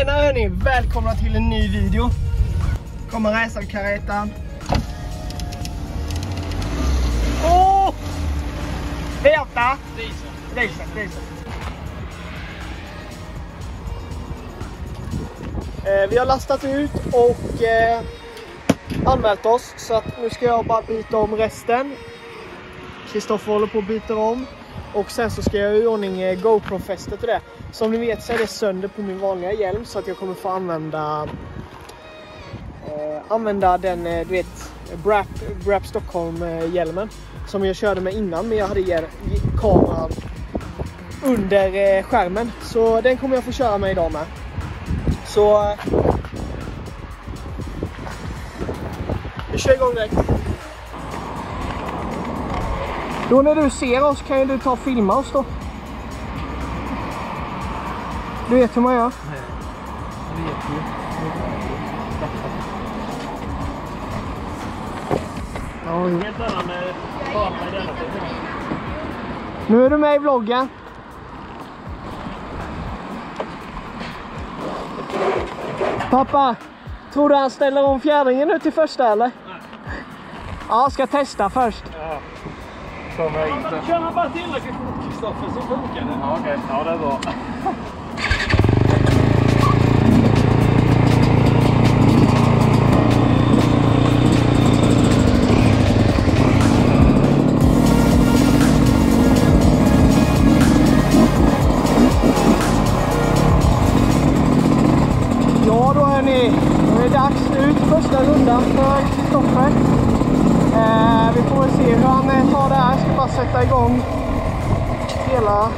Tjena hörni! Välkomna till en ny video. Kommer racerkaretan. Åh! Oh! Veta! Diesel. Diesel, diesel. Eh, vi har lastat ut och eh, anmält oss så att nu ska jag bara byta om resten. Kristoffer håller på att byta om. Och sen så ska jag i ordning eh, GoPro-fästet och det. Som ni vet så är det sönder på min vanliga hjälm så att jag kommer få använda eh, använda den, eh, du vet, Brap, Brap Stockholm-hjälmen. Som jag körde med innan men jag hade kameran under eh, skärmen. Så den kommer jag få köra med idag med. Så... Eh, vi kör igång direkt. Då när du ser oss kan ju du ta och filma oss då. Du vet hur man gör? Nej, jag vet ju. Helt annan i denna Nu är du med i vloggen. Pappa, tror du han ställer om fjärringen nu till första eller? Nej. Ja, ska testa först. Ja komma hit. Kör man bara tillräckligt fort Kristoffer så funkar det. Ja, okej. Okay. Ja, det är bra. Ja då hörni, då är det dags ut första rundan för Kristoffer. Eh, vi får se hur han eh, tar det här. Jag ska bara sätta igång hela...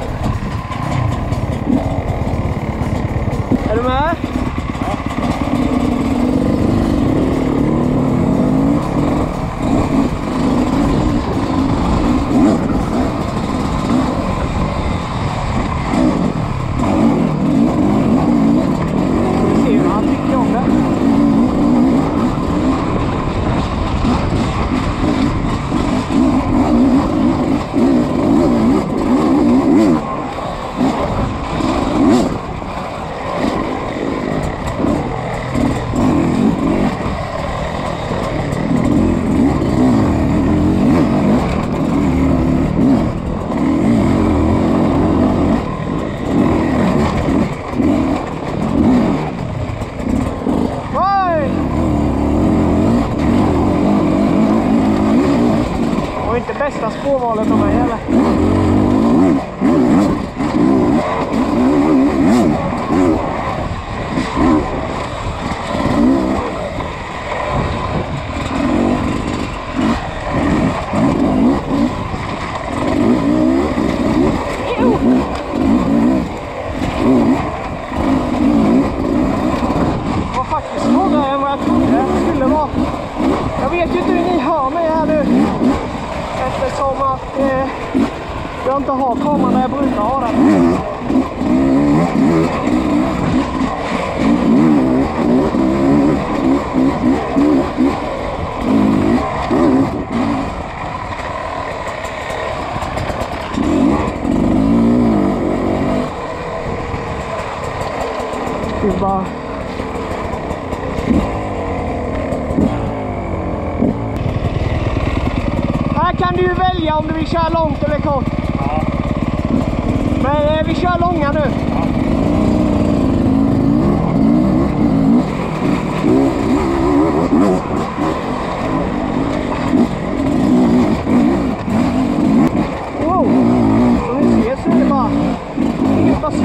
Är du med? Spårvalet av mig eller? Jag vet ju inte hur ni hör mig här nu eftersom att eh, jag inte har kameran där jag brukar ha den. Vi bara kan du ju välja om du vill köra långt eller kort. Ja. Men eh, vi kör långa nu. Ja. Wow! Som ni ser så är det bara... Det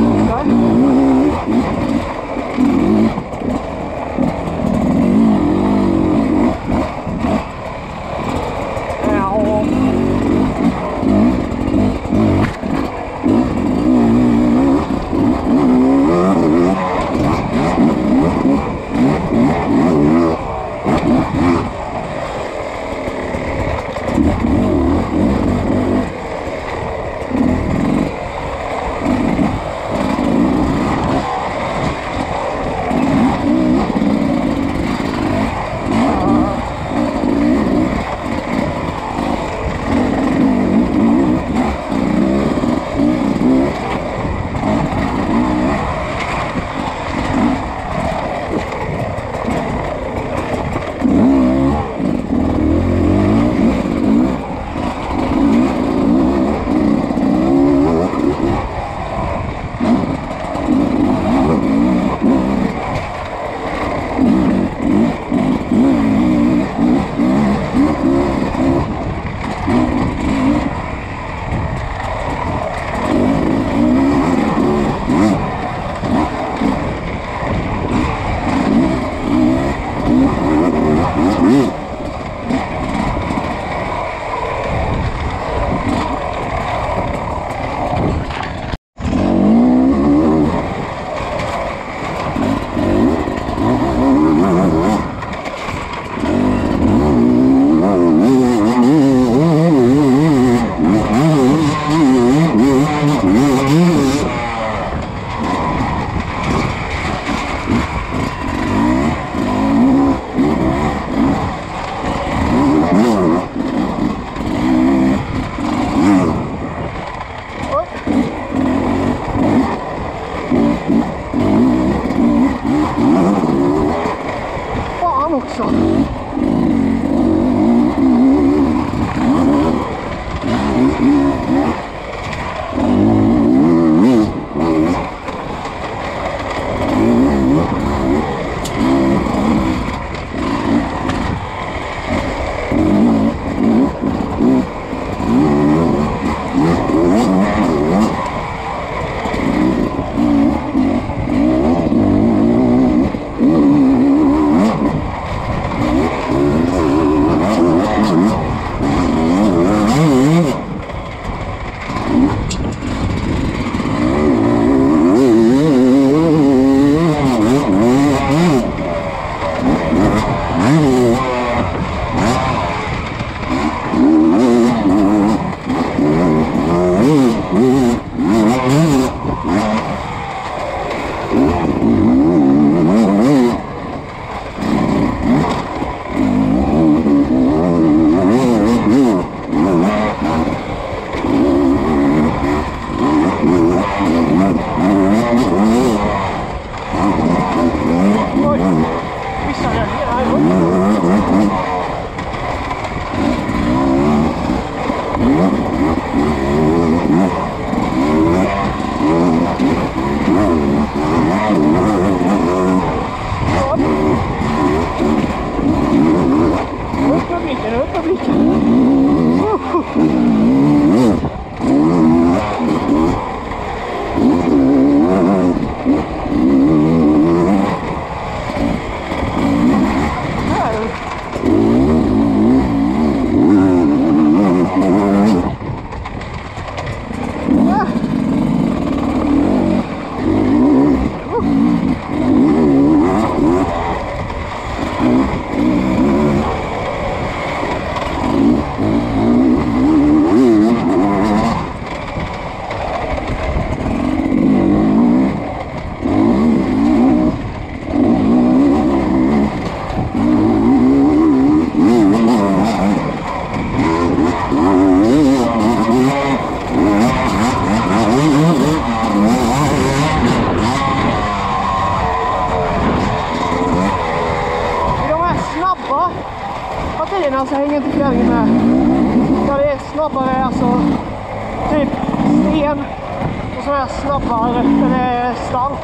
och så här snabbare, eller stamp.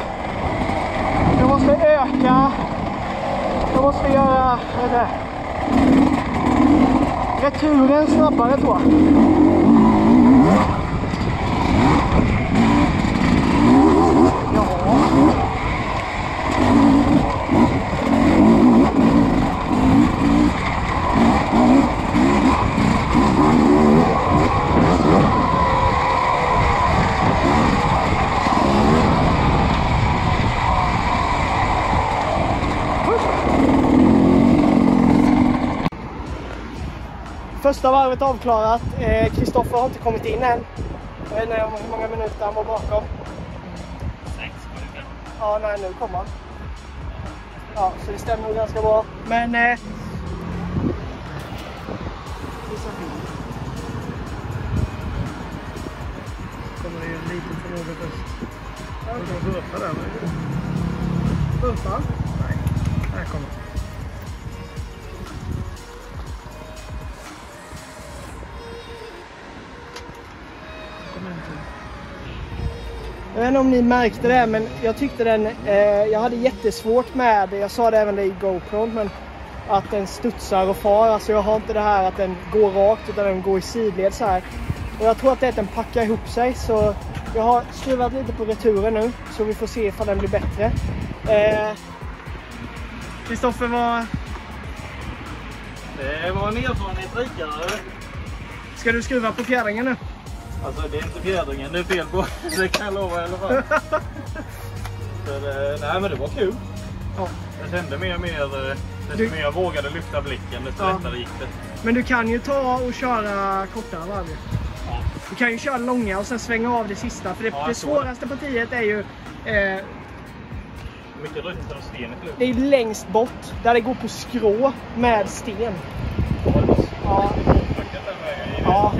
Jag måste öka, jag måste göra, det? Returen snabbare tror jag. Yeah. Första varvet avklarat. Eh, Kristoffer har inte kommit in än. Jag vet inte hur många minuter han var bakom. Ja, nej, nu kommer han. Ja, så det stämmer nog ganska bra. Men... Eh, kommer det ju en liten förmåga först. Jag kommer burpa där. men- Jag vet inte om ni märkte det, men jag tyckte den... Eh, jag hade jättesvårt med, jag sa det även det i GoPro, men att den studsar och far. Alltså jag har inte det här att den går rakt utan den går i sidled så här. Och jag tror att det är att den packar ihop sig så jag har skruvat lite på returen nu så vi får se ifall den blir bättre. Eh, Kristoffer, vad... Det var en erfarenhet rikare. Ska du skruva på fjädringen nu? Alltså det är inte fjädringen det är fel på. Det kan jag lova i alla fall. Så det, nej men det var kul. Ja. Jag kände mer och mer, eh, desto Du- mer jag vågade lyfta blicken desto Ja. lättare gick det. Men du kan ju ta och köra kortare varv. Ja. Du kan ju köra långa och sen svänga av det sista. För det, Ja, det svåraste partiet är ju eh, Mycket ryttar och sten i det är längst bort där det går på skrå med sten. Ja, Ja.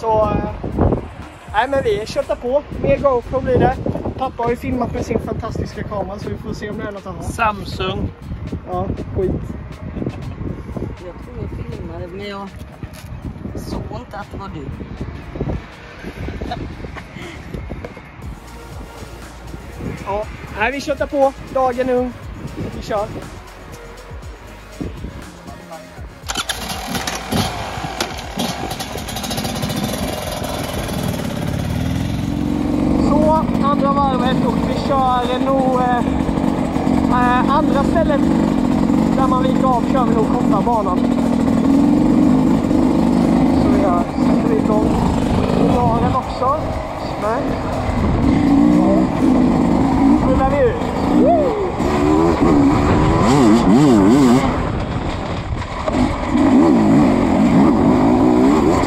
Så... Eh, nej men vi köttar på. Mer GoPro blir det. pappa har ju filmat med sin fantastiska kamera så vi får se om det är något annat. Samsung. Ja, skit. Jag tror jag filmade men jag såg inte att det var du. Ja, nej, vi köttar på. Dagen ung. Vi kör. Är nog eh, eh andra stället där man viker av kör vi nog korta banan. Så vi gör. Sätter vi igång motorn också. Nej. Ja rullar vi ut.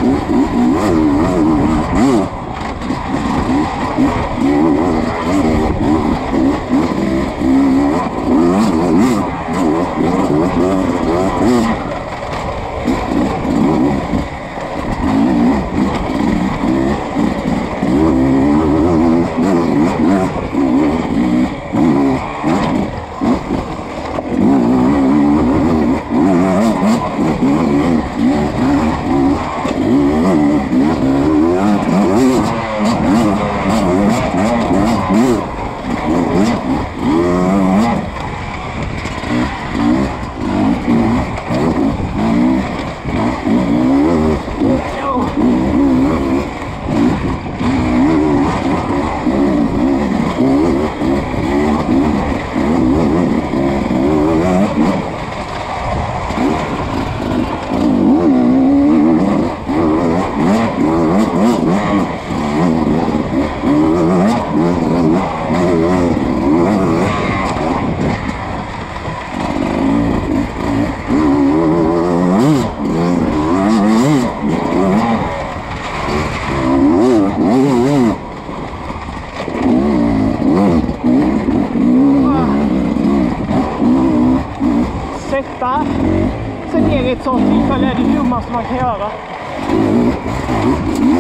Sätta Yeah, yeah, yeah.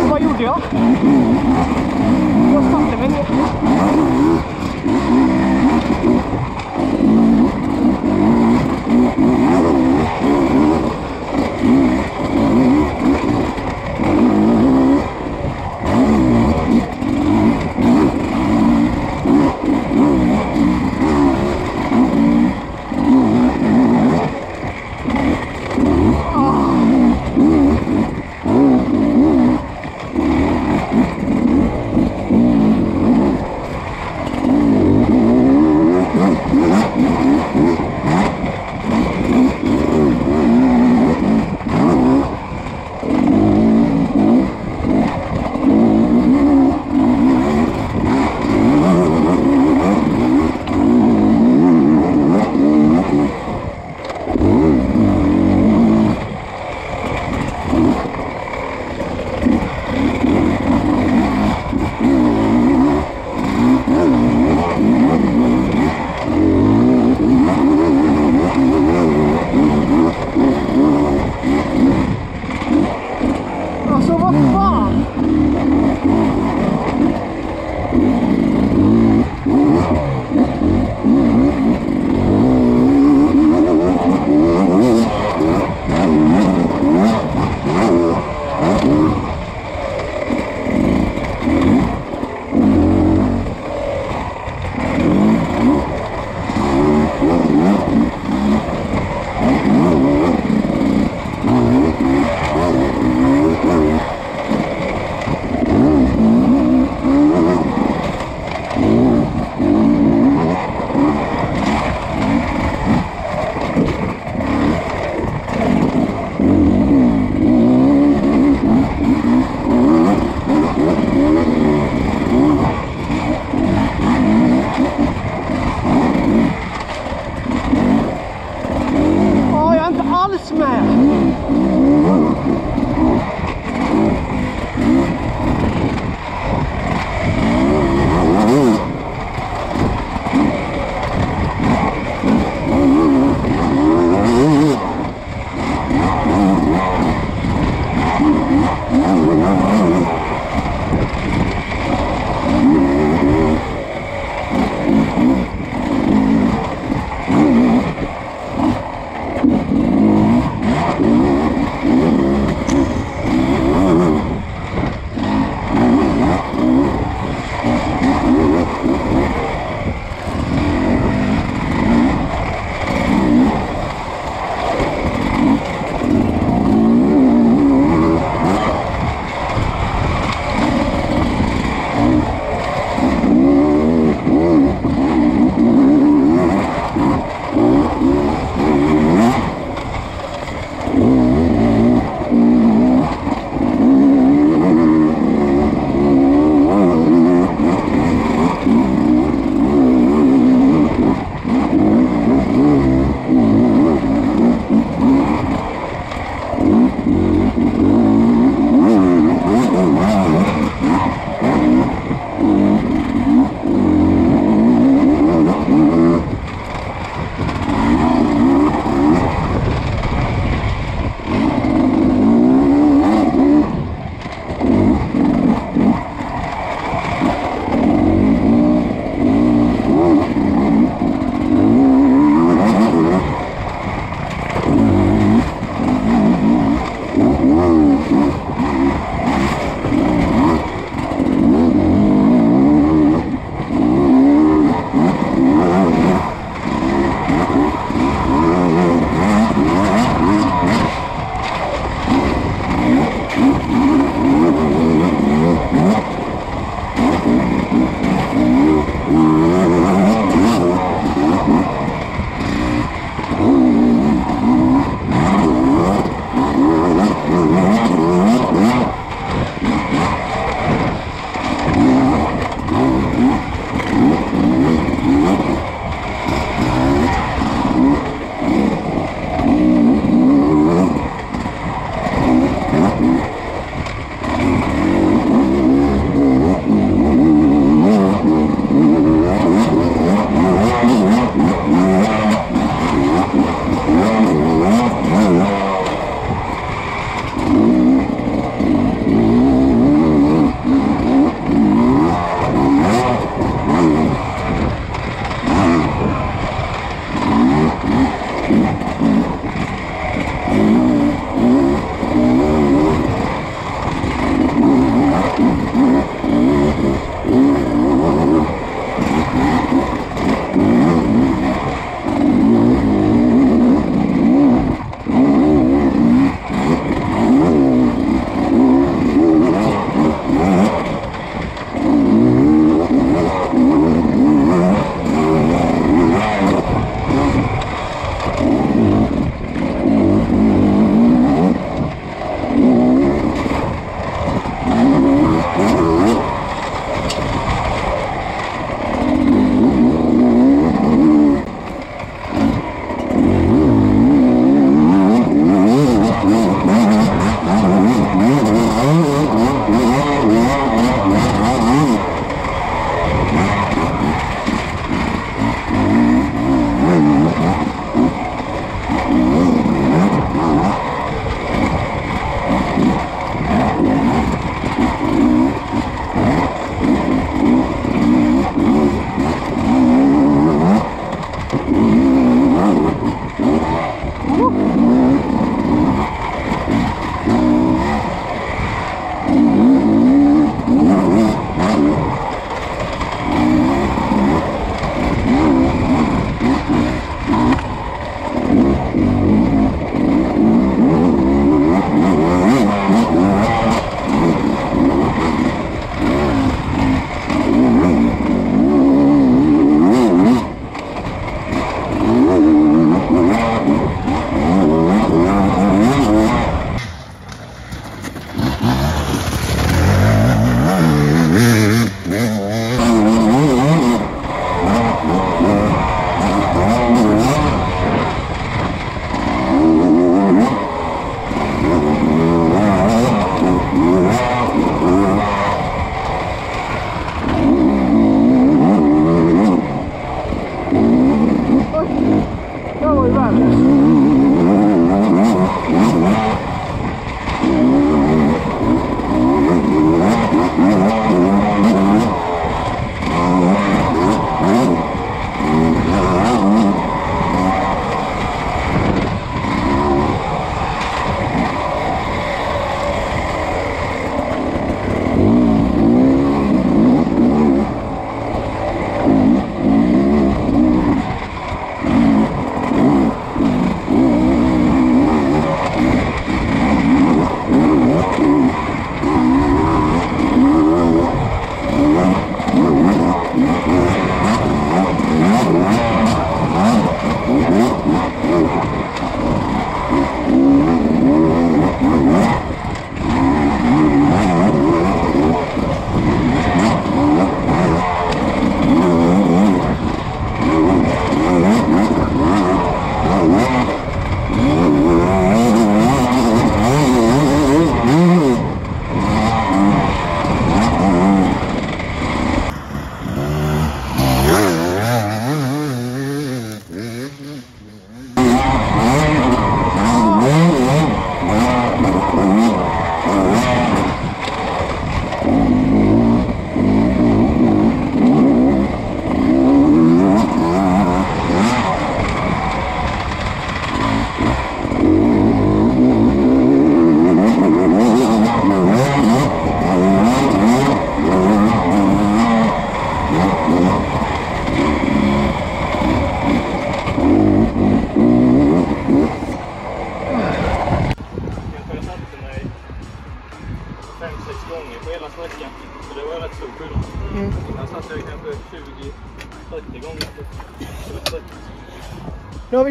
Vad gjorde jag? Jag satte mig ner.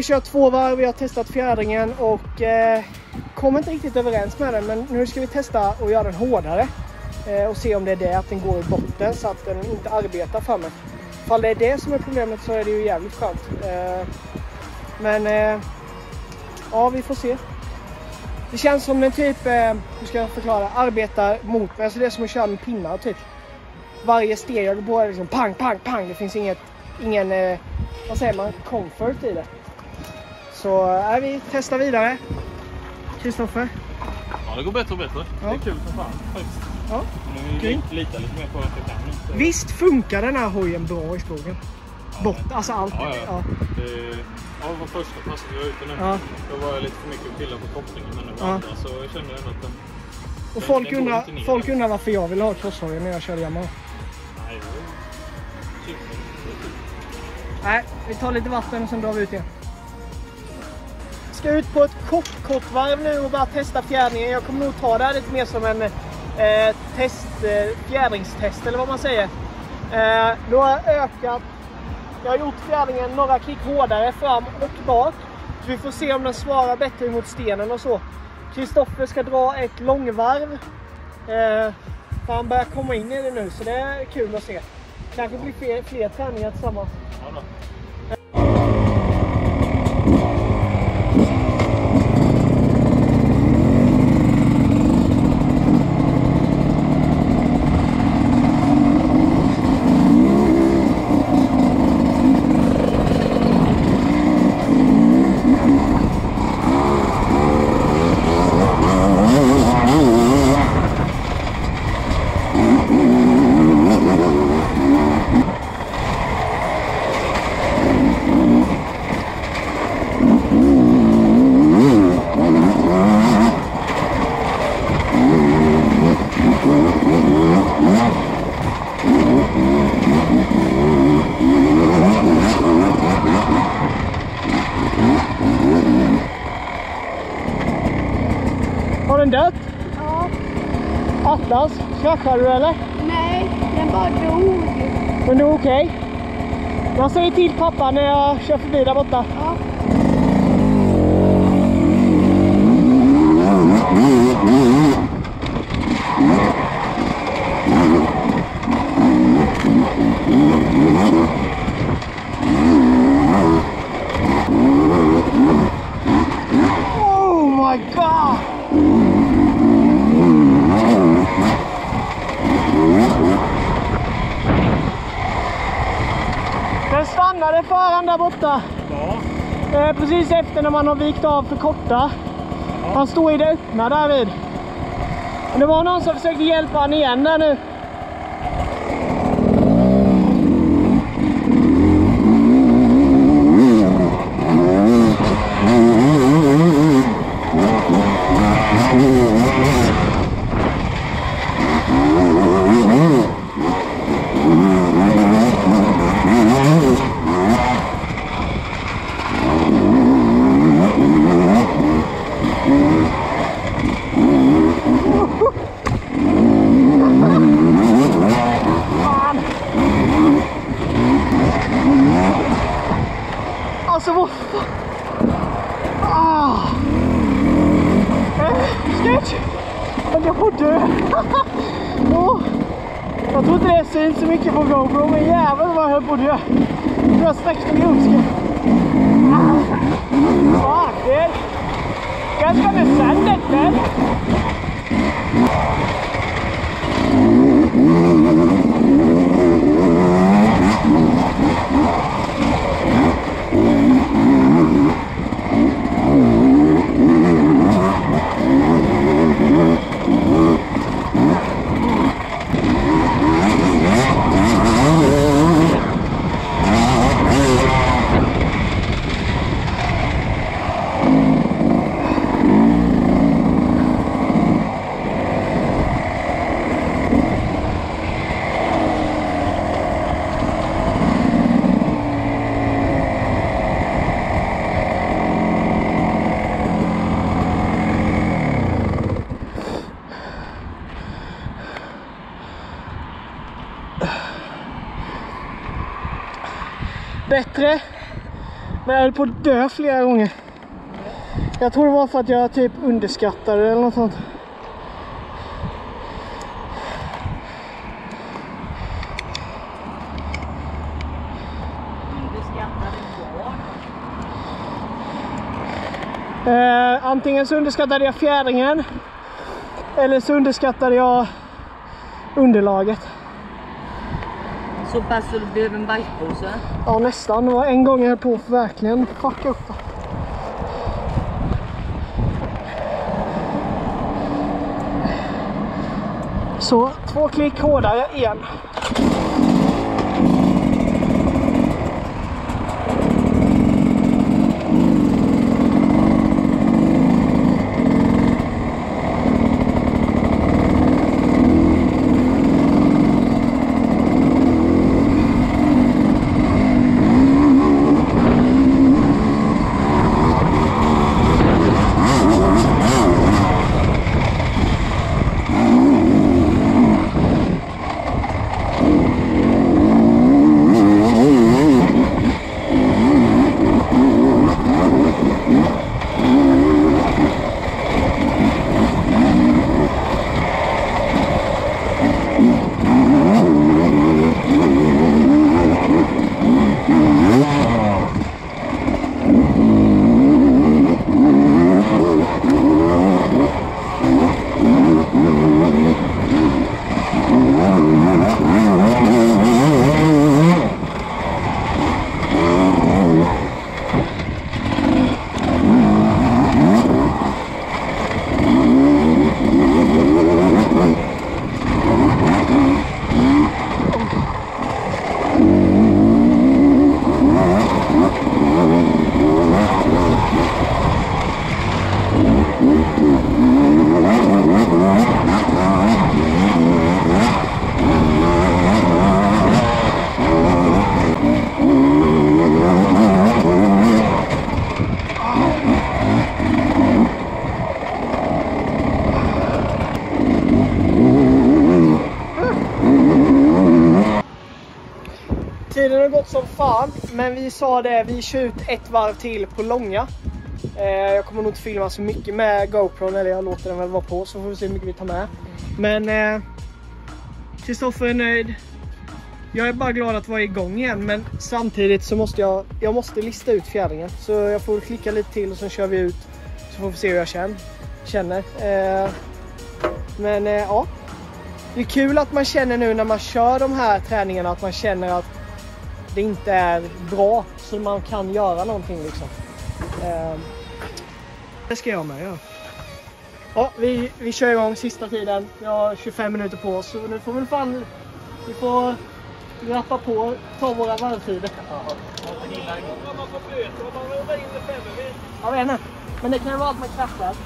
Vi kört två varv, vi har testat fjädringen och eh, kom inte riktigt överens med den. Men nu ska vi testa att göra den hårdare. Eh, och se om det är det, att den går i botten så att den inte arbetar framme. Ifall det är det som är problemet så är det ju jävligt skönt. Eh, men eh, ja, vi får se. Det känns som den typ, eh, hur ska jag förklara, arbetar mot mig. Alltså det är som att köra med pinnar typ. Varje steg jag går på är liksom pang, pang, pang. Det finns inget, ingen, eh, vad säger man, comfort i det. Så äh, vi testar vidare. Kristoffer? Ja, det går bättre och bättre. Ja. Det är kul som fan faktiskt. Ja. Nu litar lite mer på att jag kan. Så- Visst funkar den här hojen bra i skogen? Bort, alltså allt. Ja, ja. Ja. Det ja, det var första passet jag var ute nu. Ja. Då var jag lite för mycket och pillade på kopplingen. Men det var Ja. andra så jag kände ändå att den... Och Den- folk den undrar, folk undrar varför jag vill ha crosshojen när jag körde Yamaha. Nej. Nej, vi tar lite vatten och sen drar vi ut igen. Ska ut på ett kort, kort varv nu och bara testa fjädringen. Jag kommer nog ta det här lite mer som en eh, test, eh, fjädringstest eller vad man säger. Eh, då har jag ökat. Jag har gjort fjädringen några klick hårdare fram och bak. Så vi får se om den svarar bättre mot stenen och så. Kristoffer ska dra ett långvarv. Eh, han börjar komma in i det nu så det är kul att se. Kanske blir fler, fler träningar tillsammans. Ja, då. Har den dött? Ja, Atlas, kraschade du eller? nej, den bara dog. Men du är okej? Jag säger till pappa när jag kör förbi där borta. Ja. Den stannade för han där borta. Ja, Eh, precis efter när man har vikt av för korta. Han står i det öppna därvid. Men det var någon som försökte hjälpa han igen där nu. Alltså vad fan. Ah. Eh, sketch. Men jag får dö. oh. Jag tror inte det syns så mycket på GoPro men jävlar vad jag höll på att dö. Jag sträckte mig. Fuck it. Guys gonna send it man. Bättre. Men jag höll på att dö flera gånger. Jag tror det var för att jag typ underskattade det eller något sånt. Eh, antingen så underskattade jag fjädringen. Eller så underskattade jag underlaget. Så pass så du behöver en bajspåse? Ja nästan. Det var en gång jag höll på att verkligen fucka upp det. Så två klick hårdare igen. Som fan, men vi sa det, vi kör ut ett varv till på långa. Eh, jag kommer nog inte filma så mycket med GoPro, eller jag låter den väl vara på så får vi se hur mycket vi tar med. Men eh, är nöjd. Jag är bara glad att vara igång igen, men samtidigt så måste jag, jag måste lista ut fjädringen. Så jag får klicka lite till och sen kör vi ut. Så får vi se hur jag känner. känner. Eh, men eh, ja, det är kul att man känner nu när man kör de här träningarna att man känner att det inte är bra så man kan göra någonting liksom. Eh, det ska jag med göra. Ja, vi, vi kör igång sista tiden. Vi har 25 minuter på oss. Så nu får vi fan... Vi får rappa på, ta våra varvtider. Jag vet inte. Men det kan ju vara allt med kraftverk.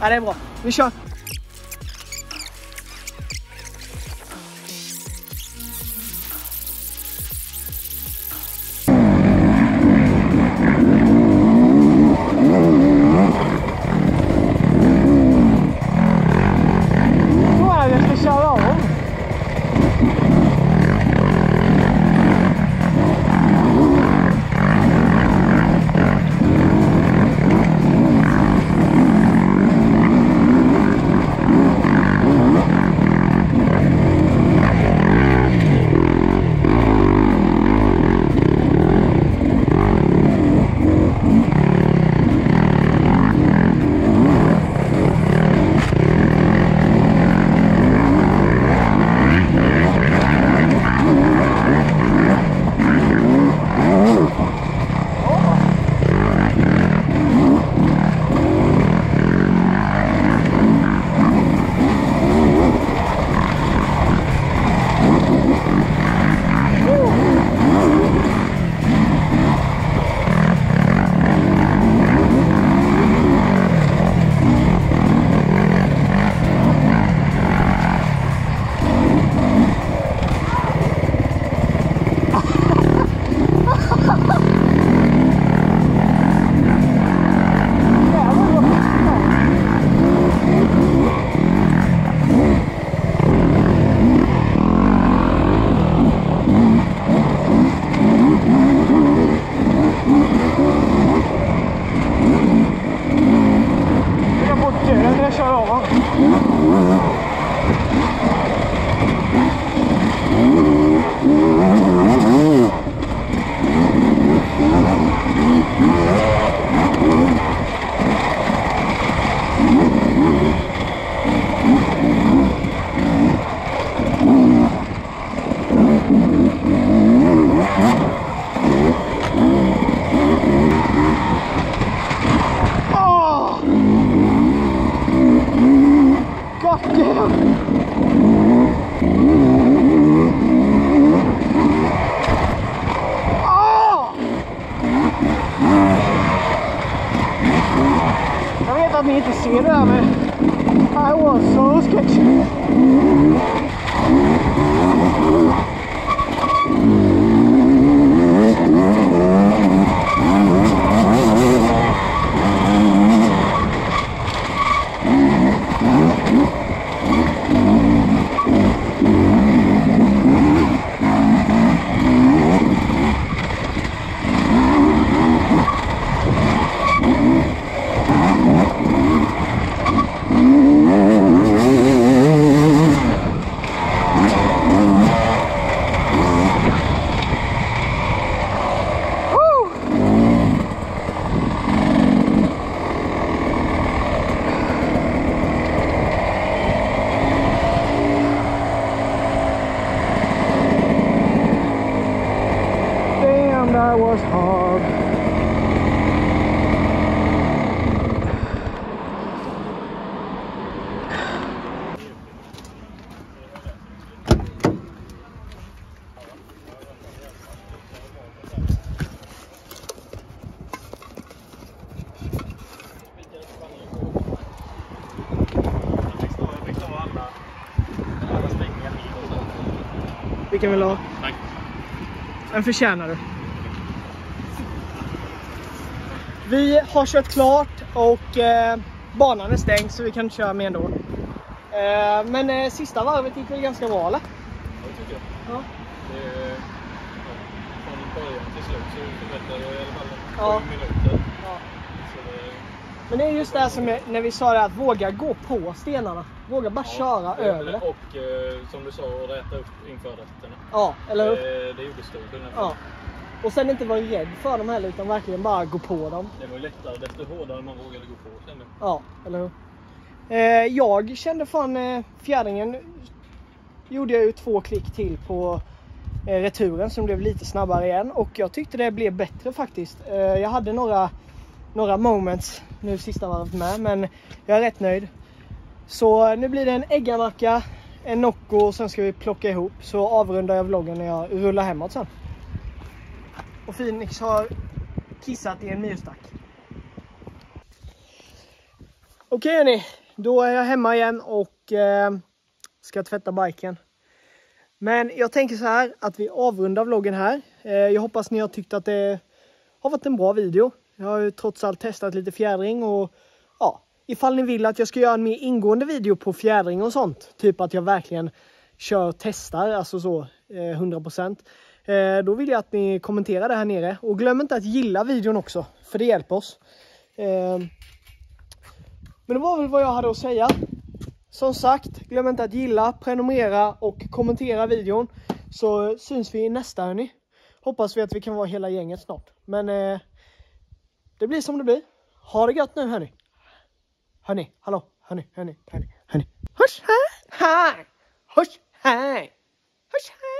Ja, det är bra. Vi kör! Vilken vill du ha? Tack. Den förtjänar du. Vi har kört klart och eh, banan är stängd så vi kan inte köra mer ändå. Eh, men eh, sista varvet gick väl ganska bra eller? Det tycker jag. Ja. Det är, ja, från början till slut så förbättrade jag i alla fall Ja. Ja. Det, Men det är just det här som är, när vi sa det att våga gå på stenarna. Våga bara köra det- över det. Och eh, som du sa, räta upp inför rätterna. Ja, eller hur? Eh, det gjorde stor skillnad. Ja. Och sen inte vara rädd för dem heller utan verkligen bara gå på dem. Det var ju lättare desto hårdare man vågade gå på kände. Ja, eller hur? Eh, jag kände fan eh, fjädringen gjorde jag ju två klick till på eh, returen som blev lite snabbare igen och jag tyckte det blev bättre faktiskt. Jag hade några, några moments nu sista varvet med men jag är rätt nöjd. Så nu blir det en äggamacka, en Nocco och sen ska vi plocka ihop så avrundar jag vloggen när jag rullar hemåt sen. Och Phoenix har kissat i en myrstack. Okej hörni, då är jag hemma igen och eh, ska tvätta biken. Men jag tänker så här att vi avrundar vloggen här. Eh, jag hoppas ni har tyckt att det har varit en bra video. Jag har ju trots allt testat lite fjädring och ja, ifall ni vill att jag ska göra en mer ingående video på fjädring och sånt. Typ att jag verkligen kör testar, alltså så eh, 100%. Eh, då vill jag att ni kommenterar det här nere. Och glöm inte att gilla videon också, för det hjälper oss. Eh, men det var väl vad jag hade att säga. Som sagt, glöm inte att gilla, prenumerera och kommentera videon. Så syns vi i nästa hörni. Hoppas vi att vi kan vara hela gänget snart. Men eh, det blir som det blir. Ha det gött nu hörni. Hörni, hallå, hörni, hörni, hörni, hörni. Hörs hej, hej, hush, hej, hush, hej.